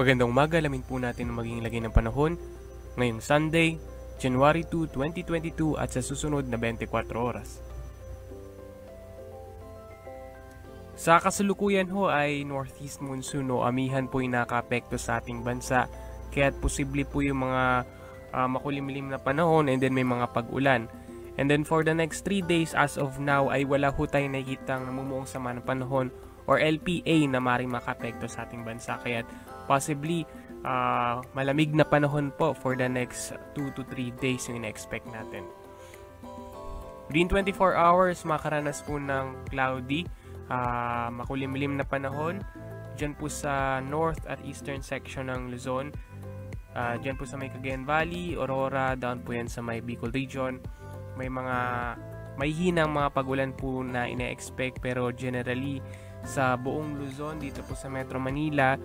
Magandang umaga, alamin po natin ang magiging lagay ng panahon ngayong Sunday, January 2, 2022 at sa susunod na 24 oras. Sa kasalukuyan ho ay northeast monsoon o amihan po yung nakapekto sa ating bansa kaya posible po yung mga uh, makulimlim na panahon and then may mga pag-ulan. And then for the next 3 days as of now ay wala ho tayong nakikita namumuong sama ng panahon or LPA na maring makapekto sa ating bansa kaya possibly uh, malamig na panahon po for the next 2 to 3 days yung in-expect natin. Within 24 hours, makaranas po ng cloudy, uh, makulimlim na panahon dyan po sa north at eastern section ng Luzon. Uh, dyan po sa may Cagayan Valley, Aurora, down po yan sa may Bicol region. May mga may hinang mga pagulan po na ine-expect pero generally sa buong Luzon dito po sa Metro Manila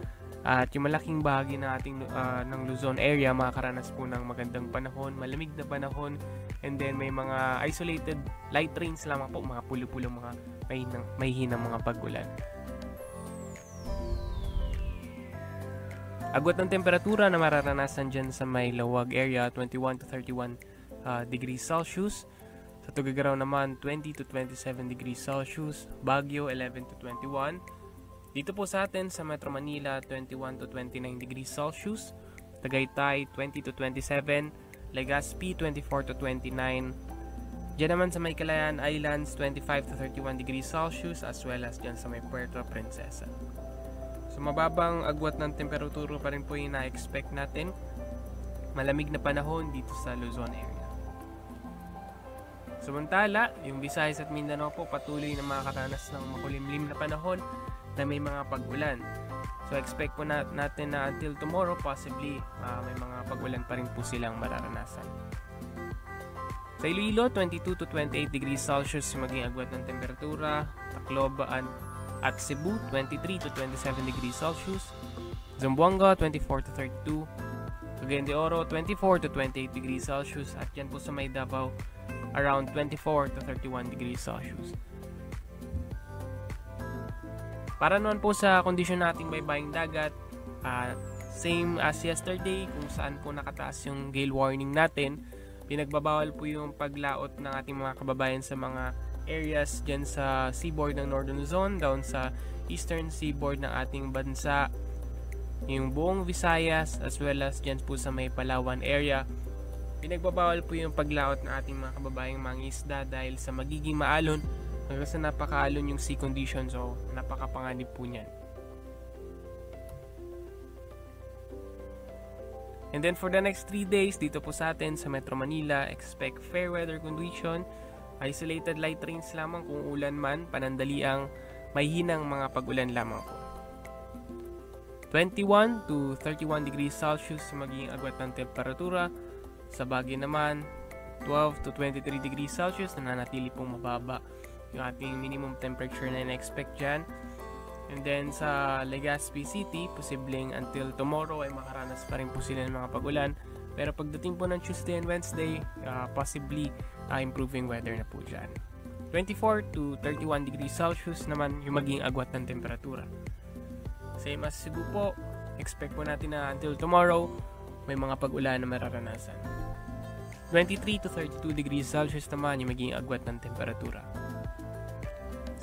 at yung malaking bahagi ng ating uh, ng Luzon area makakaranas po ng magandang panahon, malamig na panahon, and then may mga isolated light rains lamang po, mga pulo-pulo, mga mahinang, mahihinang mga pagulan. Agwat ng temperatura na mararanasan dyan sa may Lawag area, 21 to 31 uh, degrees Celsius. Sa Tugigaraw naman, 20 to 27 degrees Celsius. Baguio, 11 to 21. Dito po sa atin sa Metro Manila, 21 to 29 degrees Celsius. Tagaytay, 20 to 27. Legazpi, 24 to 29. Diyan naman sa may Calayan Islands, 25 to 31 degrees Celsius as well as diyan sa may Puerto Princesa. So mababang agwat ng temperatura pa rin po yung na-expect natin. Malamig na panahon dito sa Luzon area. Samantala, yung Visayas at Mindanao po patuloy na makakaranas ng makulimlim na panahon na may mga pag-ulan. So expect po na, natin na until tomorrow possibly uh, may mga pag-ulan pa rin po silang mararanasan. Sa Iloilo, 22 to 28 degrees Celsius maging agwat ng temperatura. Tacloban at Cebu, 23 to 27 degrees Celsius. Zamboanga, 24 to 32. Cagayan de Oro, 24 to 28 degrees Celsius. At yan po sa may Davao, around 24 to 31 degrees Celsius. Para naman po sa kondisyon nating baybaying dagat, uh, same as yesterday kung saan po nakataas yung gale warning natin, pinagbabawal po yung paglaot ng ating mga kababayan sa mga areas dyan sa seaboard ng Northern Luzon, down sa eastern seaboard ng ating bansa, yung buong Visayas as well as dyan po sa may Palawan area. Pinagbabawal po yung paglaot ng ating mga kababayang mga isda dahil sa magiging maalon hanggang sa napakaalon yung sea condition so napakapanganib po niyan. And then for the next 3 days dito po sa atin sa Metro Manila, expect fair weather condition, isolated light rains lamang kung ulan man, panandaliang may hinang mga pag-ulan lamang po. 21 to 31 degrees Celsius magiging agwat ng temperatura. Sa Baguio naman, 12 to 23 degrees Celsius na nanatili pong mababa yung ating minimum temperature na in-expect dyan. And then sa Legazpi City, posibleng until tomorrow ay makaranas pa rin po sila ng mga pagulan. Pero pagdating po ng Tuesday and Wednesday, uh, possibly uh, improving weather na po dyan. 24 to 31 degrees Celsius naman yung maging agwat ng temperatura. Same as Cebu po, expect po natin na until tomorrow, may mga pag-ulan na mararanasan. 23 to 32 degrees Celsius naman yung maging agwat ng temperatura.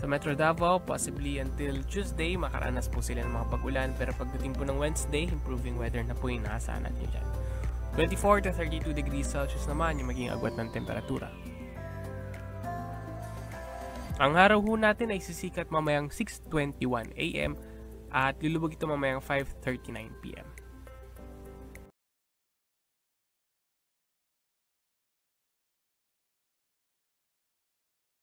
Sa Metro Davao, possibly until Tuesday, makaranas po sila ng mga pag-ulan. Pero pagdating po ng Wednesday, improving weather na po yung naasahan natin dyan. 24 to 32 degrees Celsius naman yung maging agwat ng temperatura. Ang araw ho natin ay sisikat mamayang 6.21 AM at lulubog ito mamayang 5.39 PM.